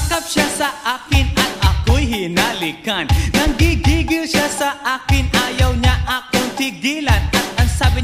Sumarap siya sa akin at ako'y hinalikan. Nanggigigil siya sa akin Ayaw niya akong tigilan. At ang sabi